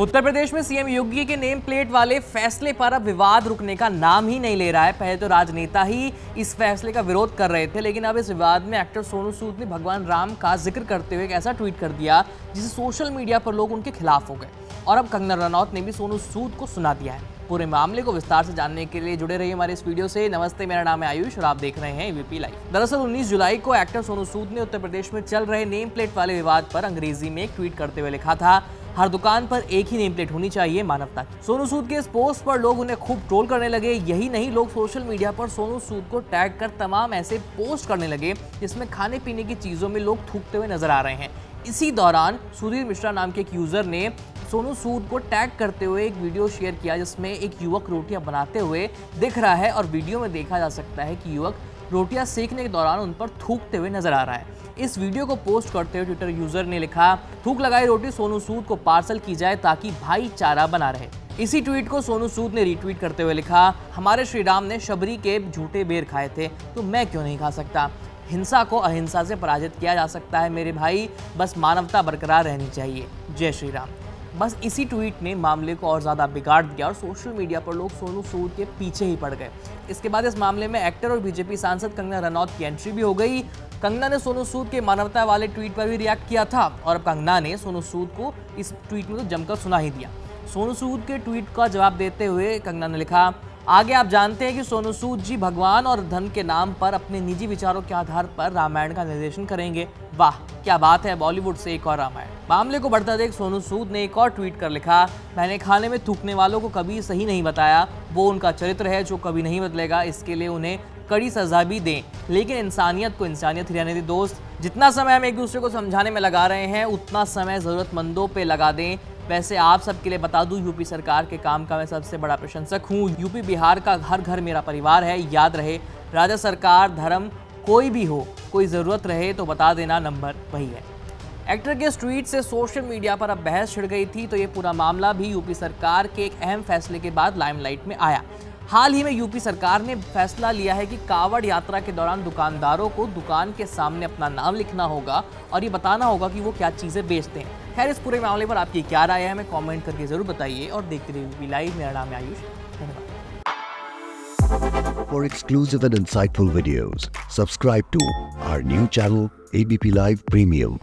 उत्तर प्रदेश में सीएम योगी के name plate वाले फैसले पर अब विवाद रुकने का नाम ही नहीं ले रहा है। पहले तो राजनेता ही इस फैसले का विरोध कर रहे थे, लेकिन अब इस विवाद में एक्टर सोनू सूद ने भगवान राम का ज़िक्र करते हुए एक ऐसा ट्वीट कर दिया, जिसे सोशल मीडिया पर लोग उनके खिलाफ हो गए। और अब कंगना रनौत ने भी सोनू सूद को सुना दिया है। पूरे मामले को विस्तार से जानने के लिए जुड़े रहिए हमारे इस वीडियो से। नमस्ते, मेरा नाम है आयुष और आप देख रहे हैं वीपी लाइव। दरअसल 19 जुलाई को एक्टर सोनू सूद ने उत्तर प्रदेश में चल रहे नेम प्लेट वाले विवाद पर अंग्रेज़ी में एक ट्वीट करते हुए लिखा था हर दुकान पर एक ही नेम प्लेट होनी चाहिए मानवता की। सोनू सूद के इस पोस्ट पर लोग उन्हें खूब ट्रोल करने लगे। यही नहीं, लोग सोशल मीडिया पर सोनू सूद को टैग कर तमाम ऐसे पोस्ट करने लगे, जिसमें खाने पीने की चीज़ों में लोग थूकते हुए नज़र आ रहे हैं। इसी दौरान सुधीर मिश्रा नाम के एक यूज़र ने सोनू सूद को टैग करते हुए एक वीडियो शेयर किया, जिसमें एक युवक रोटियाँ बनाते हुए दिख रहा है और वीडियो में देखा जा सकता है कि युवक रोटियाँ सेकने के दौरान उन पर थूकते हुए नज़र आ रहा है। इस वीडियो को पोस्ट करते हुए ट्विटर यूज़र ने लिखा, थूक लगाई रोटी सोनू सूद को पार्सल की जाए ताकि भाईचारा बना रहे। इसी ट्वीट को सोनू सूद ने रीट्वीट करते हुए लिखा, हमारे श्री राम ने शबरी के झूठे बेर खाए थे तो मैं क्यों नहीं खा सकता? हिंसा को अहिंसा से पराजित किया जा सकता है मेरे भाई, बस मानवता बरकरार रहनी चाहिए। जय श्री राम। बस इसी ट्वीट ने मामले को और ज़्यादा बिगाड़ दिया और सोशल मीडिया पर लोग सोनू सूद के पीछे ही पड़ गए। इसके बाद इस मामले में एक्टर और बीजेपी सांसद कंगना रनौत की एंट्री भी हो गई। कंगना ने सोनू सूद के मानवता वाले ट्वीट पर भी रिएक्ट किया था और अब कंगना ने सोनू सूद को इस ट्वीट में तो जमकर सुना ही दिया। सोनू सूद के ट्वीट का जवाब देते हुए कंगना ने लिखा आगे आप जानते हैं कि सोनू सूद जी भगवान और धन के नाम पर अपने निजी विचारों के आधार पर रामायण का निर्देशन करेंगे। वाह, क्या बात है बॉलीवुड से एक और रामायण। मामले को बढ़ता देख सोनू सूद ने एक और ट्वीट कर लिखा, मैंने खाने में थूकने वालों को कभी सही नहीं बताया। वो उनका चरित्र है जो कभी नहीं बदलेगा, इसके लिए उन्हें कड़ी सजा भी दें। लेकिन इंसानियत को इंसानियत ही रहने दी, दोस्त। जितना समय हम एक दूसरे को समझाने में लगा रहे हैं, उतना समय ज़रूरतमंदों पे लगा दें। वैसे आप सबके लिए बता दूँ, यूपी सरकार के काम का मैं सबसे बड़ा प्रशंसक हूँ। यूपी बिहार का हर घर मेरा परिवार है, याद रहे, राज्य सरकार, धर्म, कोई भी हो, कोई ज़रूरत रहे तो बता देना नंबर वही है। एक्टर के इस ट्वीट से सोशल मीडिया पर अब बहस छिड़ गई थी तो ये पूरा मामला भी यूपी सरकार के एक अहम फैसले के बाद लाइमलाइट में आया। हाल ही में यूपी सरकार ने फैसला लिया है कि कावड़ यात्रा के दौरान दुकानदारों को दुकान के सामने अपना नाम लिखना होगा और ये बताना होगा कि वो क्या चीज़ें बेचते हैं। खैर इस पूरे मामले पर आपकी क्या राय है हमें कमेंट करके ज़रूर बताइए और देखते रहिए लाइव मेरा नाम है आयुष। धन्यवाद। For exclusive and insightful videos, subscribe to our new channel ABP Live Premium.